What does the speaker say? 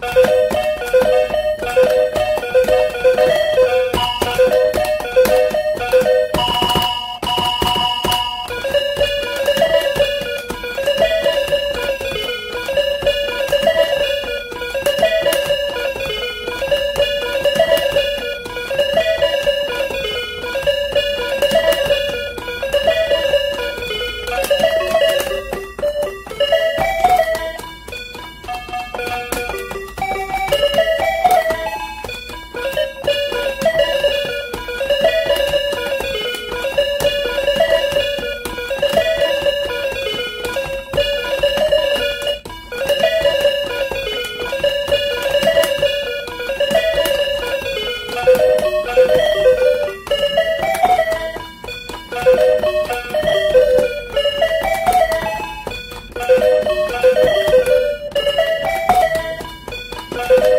you thank you